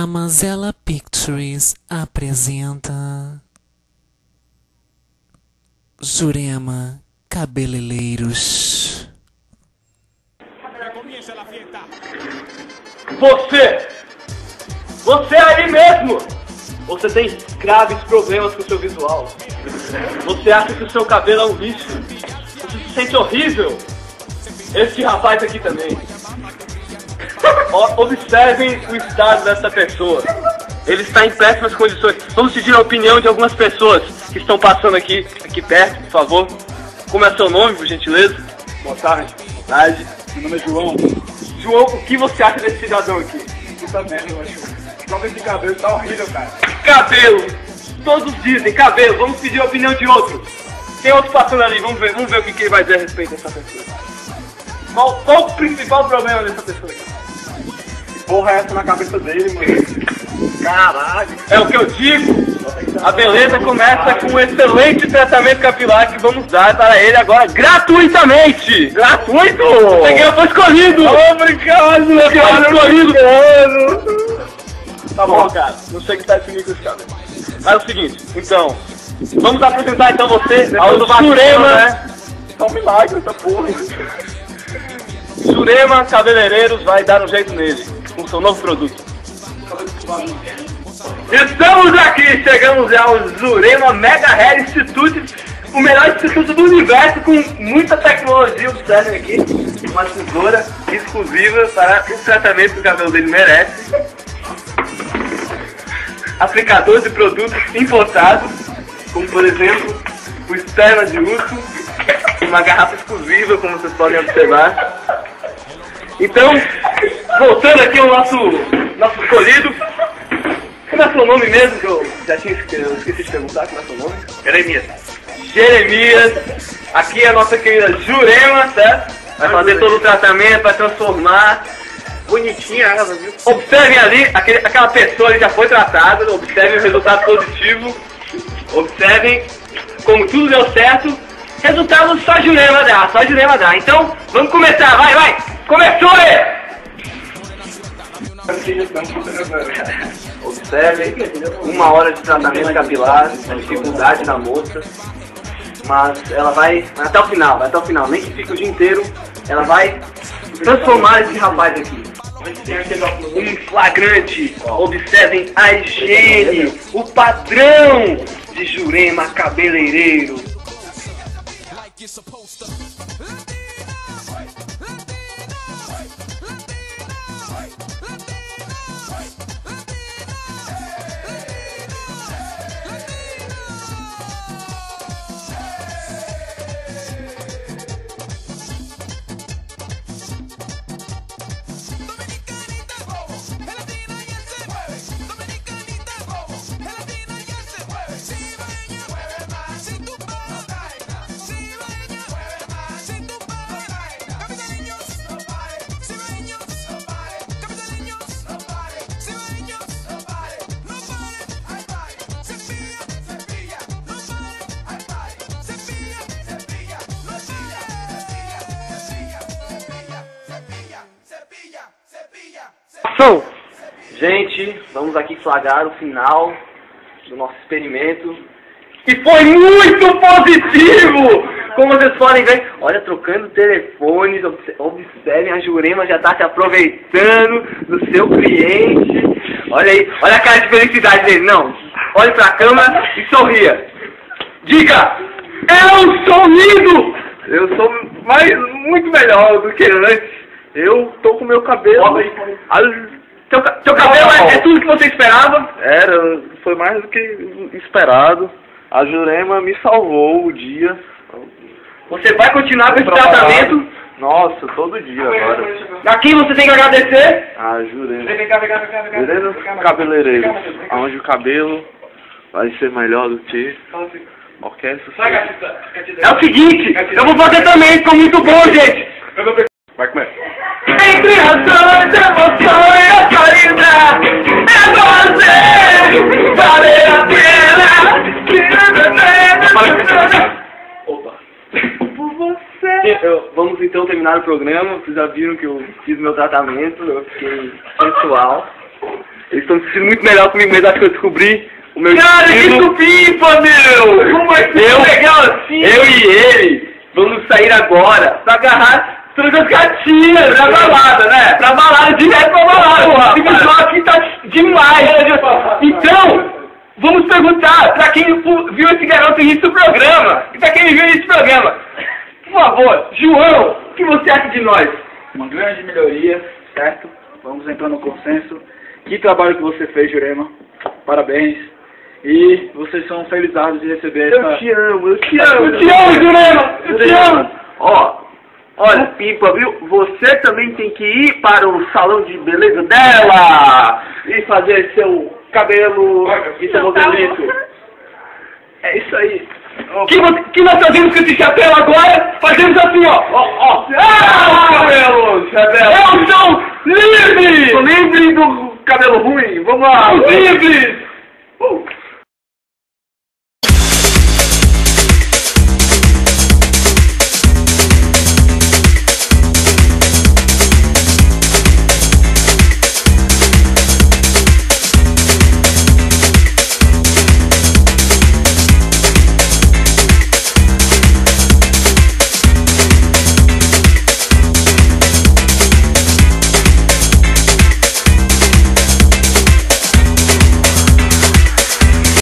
A Mazela Pictures apresenta Jurema Cabeleireiros. Você! Você aí mesmo! Você tem graves problemas com o seu visual. Você acha que o seu cabelo é um lixo. Você se sente horrível. Esse rapaz aqui também. Observem o estado dessa pessoa. Ele está em péssimas condições. Vamos pedir a opinião de algumas pessoas que estão passando aqui, aqui perto, por favor. Como é seu nome, por gentileza? Boa tarde. Boa tarde. Meu nome é João. João, o que você acha desse cidadão aqui? Puta merda, eu acho. Joga esse cabelo, tá horrível, cara. Cabelo! Todos dizem cabelo, vamos pedir a opinião de outro. Tem outro passando ali, vamos ver, vamos ver o que, que ele vai dizer a respeito dessa pessoa. Qual, qual o principal problema dessa pessoa aqui? Porra é essa na cabeça dele, mano? Caralho. É o que eu digo. A beleza começa com um excelente tratamento capilar que vamos dar para ele agora gratuitamente. Gratuito! Você ganhou, foi escolhido! Obrigado, meu cara, escolhido! Tá bom, cara. Não sei o que tá definido com esse cara. Mas é o seguinte, então, vamos apresentar então você ao Jurema, né? É um milagre essa porra. Jurema Cabeleireiros vai dar um jeito nele, com seu novo produto. Estamos aqui, chegamos ao Jurema Mega Hair Institute, o melhor instituto do universo com muita tecnologia, observem aqui, uma tesoura exclusiva para o tratamento que o cabelo dele merece. Aplicador de produtos importados, como por exemplo o externa de urso, uma garrafa exclusiva, como vocês podem observar. Então, voltando aqui ao nosso, nosso escolhido, como é seu nome mesmo? Que eu já tinha esque- eu esqueci de perguntar, como é seu nome? Jeremias. Jeremias, aqui é a nossa querida Jurema, certo? Vai fazer todo o tratamento, vai transformar. Bonitinha ela, viu? Observem ali, aquele, aquela pessoa ali já foi tratada, observem o resultado positivo. Observem como tudo deu certo. Resultado só Jurema dá, só Jurema dá. Então, vamos começar, vai, vai! Começou aí! Observem, uma hora de tratamento capilar, a dificuldade da moça, mas ela vai vai até o final, vai até o final, nem que fique o dia inteiro, ela vai transformar esse rapaz aqui. Um flagrante, observem a higiene, o padrão de Jurema cabeleireiro. Ação! Gente, vamos aqui flagrar o final do nosso experimento. E foi muito positivo! Como vocês podem ver, olha, trocando telefones, obse- observem, a Jurema já está se aproveitando do seu cliente. Olha aí, olha a cara de felicidade dele. Não, olhe pra câmera e sorria. Diga, eu sou lindo! Eu sou mais, muito melhor do que antes. Eu tô com meu cabelo. Ah, Teu, teu cabelo é, é tudo que você esperava? Era, foi mais do que esperado. A Jurema me salvou o dia. Você vai continuar com esse Trabalhar. tratamento. Nossa, todo dia agora. Aqui você tem que agradecer. A Jurema. Jurema cabeleireiro. Onde o cabelo vai ser melhor do que qualquer sucesso. É o seguinte, eu vou fazer também, ficou muito bom, gente. Vai comer. Entre emoções vamos então terminar o programa. Vocês já viram que eu fiz meu tratamento, eu fiquei sensual. Eles estão se sentindo muito melhor comigo mesmo, acho que eu descobri o meu Cara, que estilo. supimpa, meu! Como é que Eu- legal assim? Eu e ele vamos sair agora pra agarrar todas as gatinhas Pra balada, né? Pra balada, direto pra balada. Porra, Esse visual aqui tá demais. Então, vamos perguntar pra quem viu esse garoto início do programa. E pra quem viu esse programa. Por favor, João, o que você acha de nós? Uma grande melhoria, certo? Vamos entrar no consenso. Que trabalho que você fez, Jurema. Parabéns. E vocês são felizados de receber essa... amo, eu te Eu te amo, Jurema, eu te amo. Ó, olha, Pipa, viu? Você também tem que ir para o salão de beleza dela e fazer seu cabelo e seu modelito. É isso aí. Que, vo- que nós fazemos com esse chapéu agora? Fazemos assim, ó. Ó, ó. Ah, cabelo, chapéu. Eu sou livre! Sou livre do cabelo ruim. Vamos lá. Livre! Uh.